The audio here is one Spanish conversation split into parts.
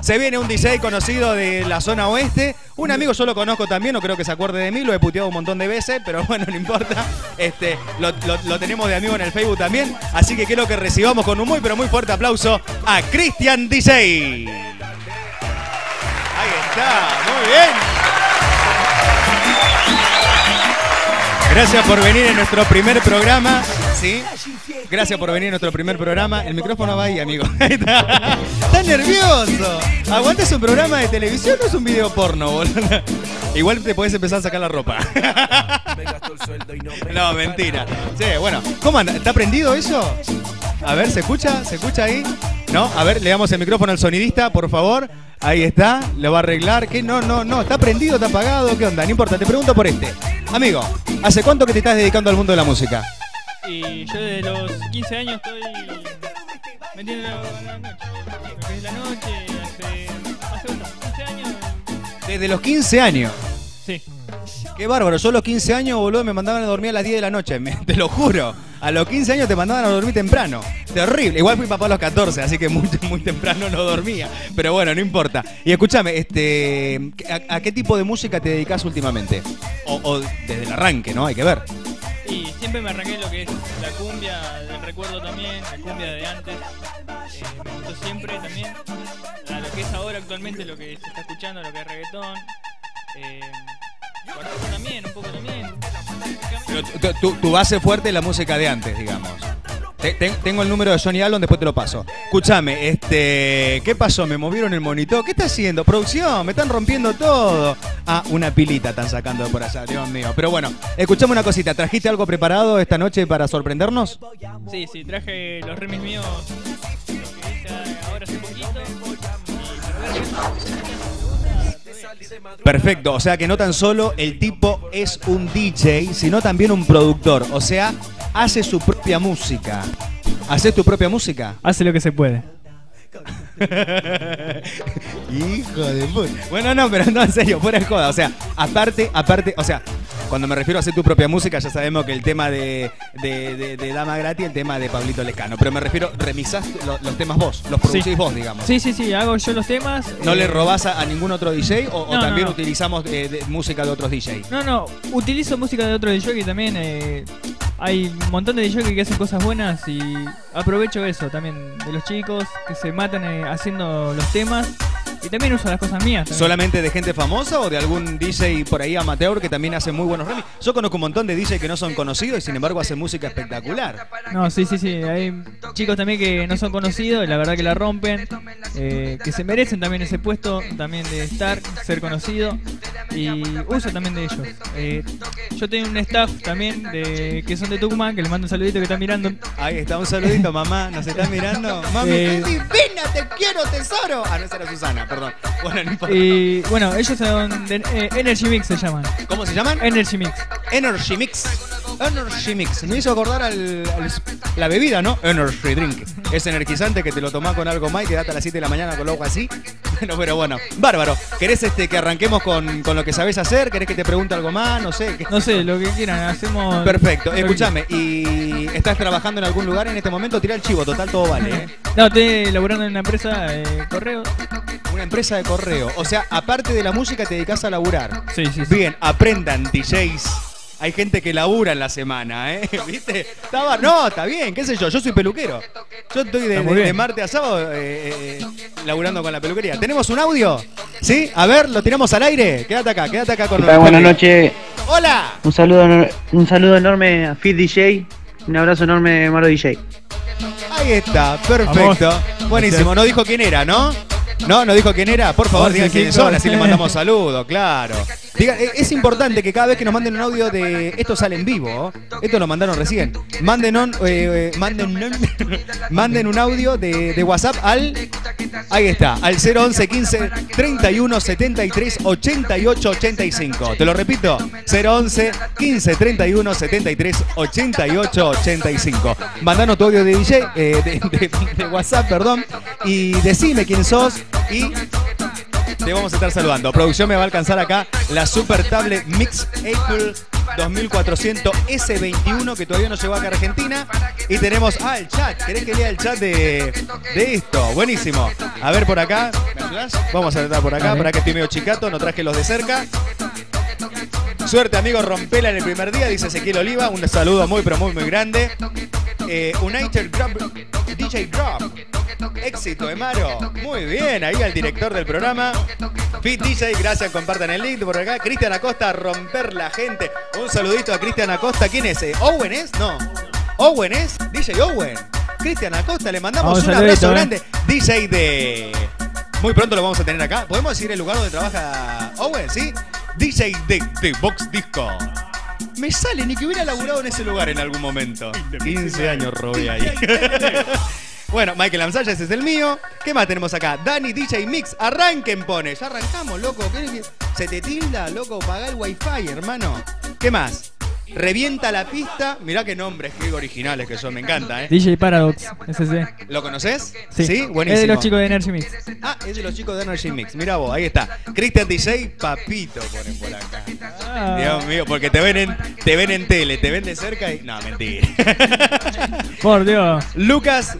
Se viene un DJ conocido de la zona oeste. Un amigo yo lo conozco también, no creo que se acuerde de mí, lo he puteado un montón de veces, pero bueno, no importa. Este, lo, lo- tenemos de amigo en el Facebook también. Así que quiero que recibamos con un muy, pero muy fuerte aplauso a Cristian DJ. Ahí está, muy bien. Gracias por venir en nuestro primer programa. ¿Sí? Gracias por venir en nuestro primer programa. El micrófono va ahí, amigo. Está. Nervioso. Aguanta, un programa de televisión o es un video porno, boludo. Igual te puedes empezar a sacar la ropa. No, mentira. Sí, bueno. ¿Cómo anda? ¿Está prendido eso? A ver, ¿se escucha? ¿Se escucha ahí? ¿No? A ver, le damos el micrófono al sonidista, por favor. Ahí está, lo va a arreglar. ¿Qué? No, no, no. ¿Está prendido? ¿Está apagado? ¿Qué onda? No importa, te pregunto por este. Amigo, ¿hace cuánto que te estás dedicando al mundo de la música? Y yo desde los 15 años estoy metiendo la, la noche. Es la noche, hace, hace unos 15 años. Desde los 15 años. Sí. Qué bárbaro. Yo a los 15 años, boludo, me mandaban a dormir a las 10 de la noche. me- te lo juro. A los 15 años te mandaban a dormir temprano. Terrible. Igual fui papá a los 14, así que muy, muy temprano no dormía. Pero bueno, no importa. Y escúchame, este, ¿a, qué tipo de música te dedicas últimamente? O, o desde el arranque, ¿no? Hay que ver. Y siempre me arranqué lo que es la cumbia del recuerdo también, la cumbia de antes. Eh, me gustó siempre también. A lo que es ahora actualmente, lo que se está escuchando, lo que es reggaetón. Eh, también, un poco también. Tu, base fuerte es la música de antes, digamos. Te- te- tengo el número de Johnny Allen, después te lo paso. Escúchame, este, ¿qué pasó? ¿Me movieron el monitor? ¿Qué está haciendo? Producción, me están rompiendo todo. Ah, una pilita están sacando por allá, Dios mío. Pero bueno, escuchame una cosita. ¿Trajiste algo preparado esta noche para sorprendernos? Sí, sí, traje los remix míos, Perfecto, o sea que no tan solo el tipo es un DJ, sino también un productor. O sea, hace su propia música. ¿Haces tu propia música? Hace lo que se puede. Hijo de puta. Bueno, no, pero no, en serio, fuera de joda. O sea, aparte, aparte, o sea, cuando me refiero a hacer tu propia música, ya sabemos que el tema de, de, de- de Dama Gratis, el tema de Pablito Lescano. Pero me refiero, remisás lo- los temas vos, los producís Sí. vos, digamos. Sí, sí, sí, hago yo los temas. ¿No eh, le robás a, a ningún otro DJ o, o No, también no. utilizamos eh, de- música de otros DJ? No, no, utilizo música de otro DJ también eh, hay un montón de DJ que hacen cosas buenas y aprovecho eso también de los chicos que se matan eh, haciendo los temas y también uso las cosas mías. también. ¿Solamente de gente famosa o de algún DJ por ahí amateur que también hace muy buenos remix? Yo conozco un montón de DJ que no son conocidos y sin embargo hacen música espectacular. No, sí, sí, sí. Hay chicos también que no son conocidos, y la verdad que la rompen, eh, que se merecen también ese puesto, también de estar, ser conocido, y uso también de ellos. Eh, yo tengo un staff también de que son de Tucumán, que les mando un saludito que están mirando. Ahí está, un saludito, mamá. ¿Nos están mirando? Mami, Eh, divina, te quiero, tesoro. Ah, no, esa era Susana, perdón. Bueno, no importa. Y bueno, ellos son de eh, Energy Mix se llaman. ¿Cómo se llaman? Energy Mix. Energy Mix. Energy Mix. Me hizo acordar al, al- la bebida, ¿no? Energy Drink. Es energizante que te lo tomás con algo más y quedate a las 7 de la mañana con algo así. Bueno, pero bueno. Bárbaro. ¿Querés este, que arranquemos con, con lo que sabés hacer? ¿Querés que te pregunte algo más? No sé. ¿qué- No sé, lo que quieran, hacemos. Perfecto. lo Escúchame. ¿Y estás trabajando en algún lugar en este momento? Tira el chivo. Total, todo vale, ¿eh? No, estoy laburando en una empresa de correo. Una empresa de correo. O sea, aparte de la música, te dedicas a laburar. Sí, sí, sí. Bien, aprendan, DJs. Hay gente que labura en la semana, ¿eh? ¿Viste? Estaba, no, está bien, qué sé yo, yo soy peluquero. Yo estoy de, de- martes a sábado eh, eh, laburando con la peluquería. ¿Tenemos un audio? ¿Sí? A ver, lo tiramos al aire. Quédate acá, quédate acá con ¿Qué tal? Buenas noches. ¡Hola! Un saludo, un saludo enorme a Fit DJ. Un abrazo enorme, Maro DJ. Ahí está, perfecto. Buenísimo, no dijo quién era, ¿no? No, no dijo quién era. Por favor, digan quiénes cinco, son, así le eh. mandamos saludos, claro. Diga- e- es importante que cada vez que nos manden un audio de. Esto sale en vivo, ¿oh? esto lo mandaron recién. Manden un, eh, eh, manden, manden un audio de, de WhatsApp al. Ahí está, al 011 15 31 73 88 85. Te lo repito, 011 15 31 73 88 85. Mandanos tu audio de DJ, eh, de, de- de WhatsApp, perdón, y decime quién sos y te vamos a estar saludando. Producción me va a alcanzar acá la Super Tablet Mix Apple 2400 S21 que todavía no llegó acá a Argentina. Y tenemos, ah, el chat. ¿Querés que lea el chat de, de esto? Buenísimo. A ver por acá. ¿Me ayudás? Vamos a tratar por acá, para que estoy medio chicato, no traje los de cerca. Suerte, amigo, rompela en el primer día, dice Ezequiel Oliva. Un saludo muy, pero muy, muy grande. Eh, United Grub, DJ Grub. Éxito, Emaro. Muy bien, ahí al director del programa. Fit DJ, gracias, compartan el link por acá. Cristian Acosta, romper la gente. Un saludito a Cristian Acosta. ¿Quién es? eh? ¿Owen es? No. ¿Owen es? DJ Owen. Cristian Acosta, le mandamos Vamos, un abrazo eh. grande. DJ de. Muy pronto lo vamos a tener acá. ¿Podemos decir el lugar donde trabaja Owen? ¿Sí? DJ de, de Box Disco. Me sale ni que hubiera laburado en ese lugar en algún momento. 15 años robé ahí. Bueno, Michael Amsaya, ese es el mío. ¿Qué más tenemos acá? Dani DJ Mix, arranquen, pone. Ya arrancamos, loco. ¿Qué- qué- Se te tilda, loco, paga el wifi, hermano. ¿Qué más? Revienta la pista. Mirá qué nombres, qué originales que son, me encanta, ¿eh? DJ Paradox, SC. ¿Lo conoces? Sí, buenísimo. Es de los chicos de Energy Mix. Ah, es de los chicos de Energy Mix. Mirá vos, ahí está. Cristian DJ, papito, ponen por acá. Ah, Dios mío, porque te ven en, te ven en tele, te ven de cerca y. No, mentira. por Dios. Lucas,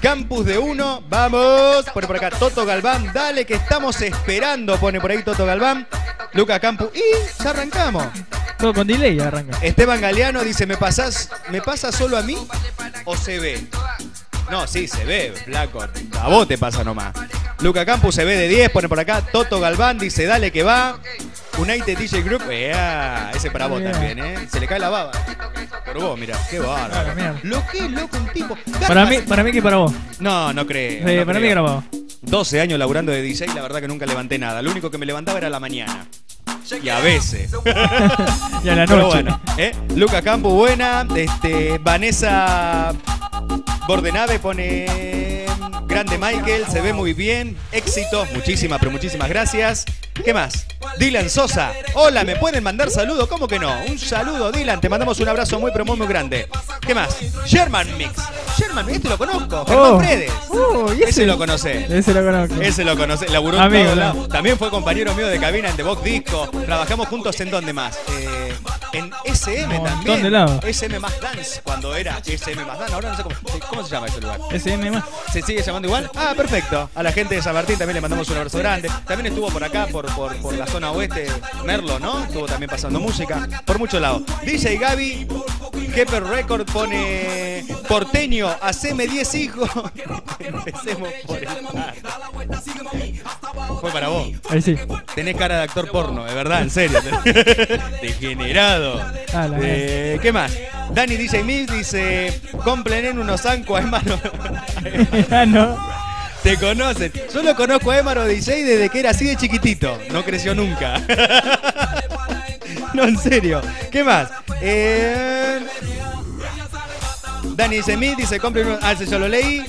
Campus de uno, vamos. Pone por acá Toto Galván, dale que estamos esperando, pone por ahí Toto Galván. Lucas Campus, y ya arrancamos. Todo con delay arranca. Esteban Galeano dice, ¿me pasás, ¿me pasa solo a mí o se ve? No, sí, se ve, flaco. A vos te pasa nomás. Luca Campus se ve de 10, pone por acá. Toto Galván dice, dale que va. United DJ Group, ea, ese para vos también, ¿eh? Se le cae la baba. Por vos, mira, qué bárbaro. Claro. Lo que es loco un tipo. Para mí, para mí que para vos. No, no creo. Sí, no para mí creo. grabado. 12 años laburando de DJ, la verdad que nunca levanté nada. Lo único que me levantaba era la mañana. Y a veces. Y a la Pero noche. bueno, ¿eh? Luca Campo, buena. Este, Vanessa Bordenave pone grande Michael, se ve muy bien. Éxito, muchísimas, pero muchísimas gracias. ¿Qué más? Dylan Sosa. Hola, ¿me pueden mandar saludo? ¿Cómo que no? Un saludo, Dylan. Te mandamos un abrazo muy, pero muy, muy grande. ¿Qué más? Sherman Mix. Sherman Mix, este lo conozco. Germán Oh. Fredes. Uh, ¿y ese ese? lo conoce. Ese lo conozco. Ese lo conoce, laburó en Amigo, ¿no? lados. También fue compañero mío de cabina en The Box Disco. Trabajamos juntos en dónde más? Eh, en SM montón también. de lados. SM más Dance, cuando era SM más Dance. Ahora no sé cómo, cómo se llama ese lugar. SM más. ¿Se sigue llamando igual? Ah, perfecto. A la gente de San Martín también le mandamos un abrazo grande. También estuvo por acá, por, por, por la zona oeste, Merlo, ¿no? Estuvo también pasando música. Por muchos lados. DJ Gaby, Kepper Record pone porteño, haceme 10 hijos. Empecemos por el. Fue para vos. Ahí sí. Tenés cara de actor porno, de verdad, en serio. Degenerado. Ah, Eh, ¿Qué más? Dani DJ Mix dice, compren unos zancos, hermano. ah, no. Te conocen. Yo lo conozco a Emaro DJ desde que era así de chiquitito. No creció nunca. no, en serio. ¿Qué más? Eh... Dani Semit dice, compren unos... Ah, yo lo leí.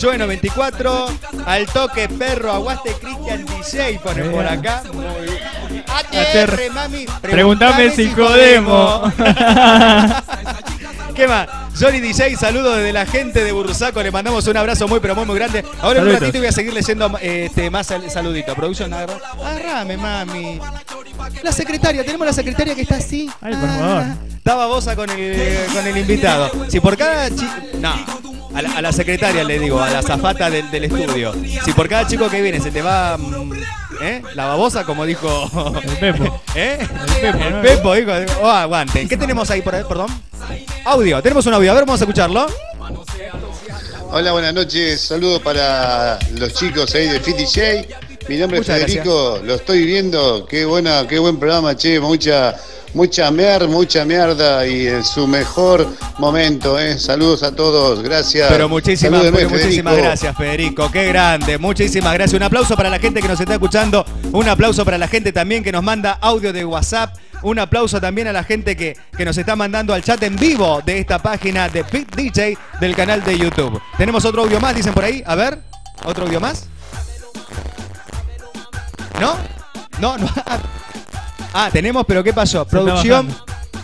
Joe 94. Al toque perro, aguaste Cristian DJ. Pone por acá. Muy bien. ATR, mami. Preguntame si jodemos. ¿Qué más? Johnny DJ, saludos desde la gente de Burrusaco. Le mandamos un abrazo muy, pero muy, muy grande. Ahora en un ratito voy a seguir leyendo eh, este, más sal- saluditos. Producción, agarra. Agarrame, mami. La secretaria, tenemos la secretaria que está así. Ay, por favor. Estaba bosa con el, con el invitado. Si por cada chico. No. A la, a la secretaria le digo, a la zafata del, del estudio. Si por cada chico que viene se te va. mm, ¿Eh? La babosa, como dijo. El Pepo. ¿Eh? El Pepo, El. Pepo, hijo. de- Oh, aguante. ¿Qué tenemos ahí por ahí? Perdón. Audio. Tenemos un audio. A ver, vamos a escucharlo. Hola, buenas noches. Saludos para los chicos ahí de Fit DJ. Mi nombre Muchas es Federico, lo estoy viendo. Qué buena, qué buen programa, che. Mucha, mucha mer, mucha mierda y en su mejor momento, eh. Saludos a todos, gracias. Pero muchísimas, pero muchísimas gracias, Federico. Qué grande. Muchísimas gracias. Un aplauso para la gente que nos está escuchando. Un aplauso para la gente también que nos manda audio de WhatsApp. Un aplauso también a la gente que, que nos está mandando al chat en vivo de esta página de Fit DJ del canal de YouTube. Tenemos otro audio más, dicen por ahí. A ver, otro audio más. ¿No? No, no. Ah, tenemos, pero ¿qué pasó? Producción.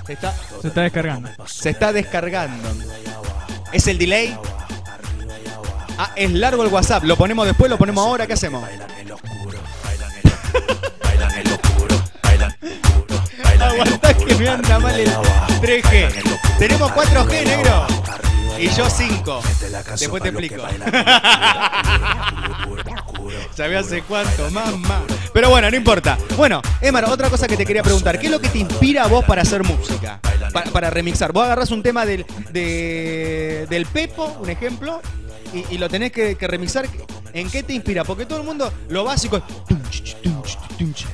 Se está, Se está descargando. se está descargando. ¿Es el delay? Ah, es largo el WhatsApp. ¿Lo ponemos después? ¿Lo ponemos ahora? ¿Qué hacemos? Aguantá que me anda mal el 3G. Tenemos 4G, negro. Y yo 5. Después te explico. ¿Sabés hace cuánto? Mamá. Pero bueno, no importa. Bueno, Emar, otra cosa que te quería preguntar. ¿Qué es lo que te inspira a vos para hacer música? Para, remixar. Vos agarrás un tema del, de- del Pepo, un ejemplo, y, y lo tenés que, que remixar. ¿En qué te inspira? Porque todo el mundo, lo básico es...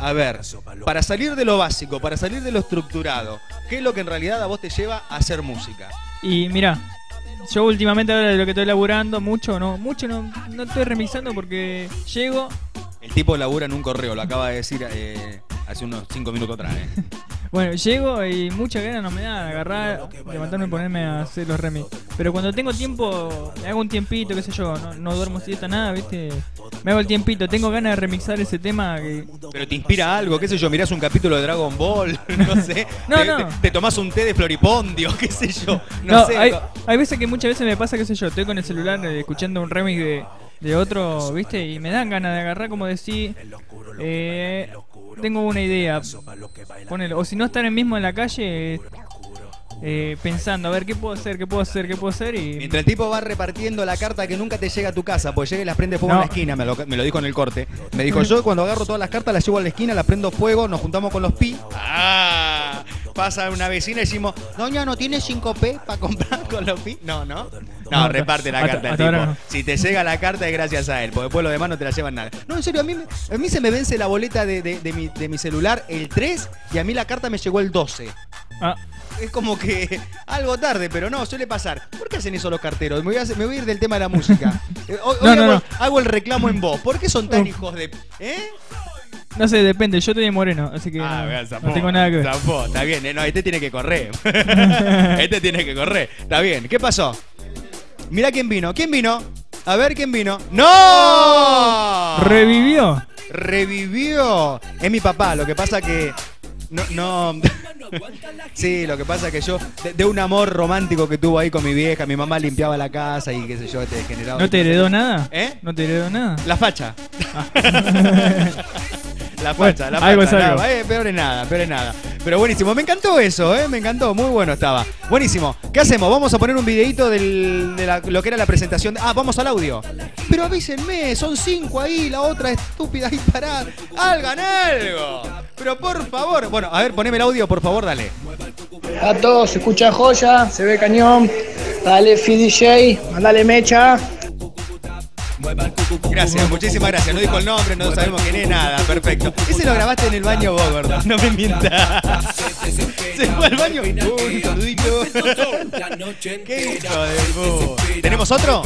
A ver, para salir de lo básico, para salir de lo estructurado, ¿qué es lo que en realidad a vos te lleva a hacer música? Y mira, yo últimamente ahora de lo que estoy laburando, mucho no, mucho no, no estoy remixando porque llego, El tipo labura en un correo, lo acaba de decir eh, hace unos 5 minutos atrás. ¿eh? bueno, llego y muchas ganas no me dan agarrar, levantarme y ponerme a hacer los remix. Pero cuando tengo tiempo, me hago un tiempito, qué sé yo, no, no duermo siesta nada, viste, me hago el tiempito, tengo ganas de remixar ese tema que Pero te inspira algo, qué sé yo, mirás un capítulo de Dragon Ball, no sé. No, te, no. Te, te tomás un té de floripondio, qué sé yo. No, No, sé. hay veces que muchas veces me pasa, qué sé yo, estoy con el celular eh, escuchando un remix de, de otro, ¿viste? Y me dan ganas de agarrar como decir, eh, tengo una idea, ponele, o si no estar mismo en la calle, eh, pensando, a ver, ¿qué puedo hacer? ¿Qué puedo hacer? ¿Qué puedo hacer? Y Mientras el tipo va repartiendo la carta que nunca te llega a tu casa, pues llega y las prende fuego No. en la esquina, me lo, me lo dijo en el corte. Me dijo, yo cuando agarro todas las cartas las llevo a la esquina, las prendo fuego, nos juntamos con los pi. Ah, pasa una vecina y decimos, doña, ¿no tiene 5P para comprar con los pi? No, no. No, No, reparte la carta hasta tipo. Si te llega la carta es gracias a él, porque después lo demás no te la llevan nada. No, en serio, a mí, a mí se me vence la boleta de, de- de mi, de mi celular el 3 y a mí la carta me llegó el 12. Ah, Es como que algo tarde, pero no, suele pasar. ¿Por qué hacen eso los carteros? Me voy a, hacer- me voy a ir del tema de la música. Eh, Hoy, No, hoy no, hago, no. hago el reclamo en vos. ¿Por qué son tan hijos de.? ¿Eh? No sé, depende, yo estoy de moreno, así que Ah, no, vean, no zafó, tengo nada que ver. zafó, está bien, eh, no, este tiene que correr. este tiene que correr. Está bien. ¿Qué pasó? Mirá quién vino. ¿Quién vino? A ver quién vino. ¡No! ¿Revivió? revivió. Es mi papá, lo que pasa que. No, no. sí, lo que pasa que yo, de, de un amor romántico que tuvo ahí con mi vieja, mi mamá limpiaba la casa y qué sé yo, te degeneraba. ¿No te heredó nada? ¿Eh? ¿No te heredó nada? La facha. la Bueno, facha, la facha. algo es algo. nada, eh, peor es nada, peor es nada. Pero buenísimo, me encantó eso, eh, me encantó, muy bueno estaba. Buenísimo. ¿Qué hacemos? Vamos a poner un videito del- de la- lo que era la presentación. de- ah, vamos al audio. Pero avísenme, son cinco ahí, la otra estúpida ahí parada. ¡Hagan algo! Pero por favor. Bueno, a ver, poneme el audio, por favor, dale. A todos, se escucha joya, se ve cañón. Dale, Fi DJ, mandale mecha. Gracias, muchísimas gracias. No dijo el nombre, no sabemos quién es, nada. Perfecto. Ese lo grabaste en el baño vos, gordo. No me mientas. Se fue al baño. ¿Qué hijo de? ¿Tenemos otro?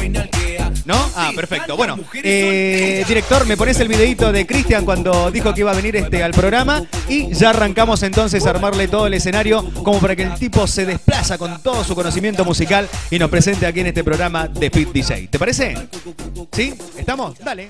¿No? Ah, perfecto. Bueno, eh, director, me pones el videito de Cristian cuando dijo que iba a venir este al programa y ya arrancamos entonces a armarle todo el escenario como para que el tipo se desplaza con todo su conocimiento musical y nos presente aquí en este programa de Fit DJ. ¿Te parece? ¿Estamos? Dale.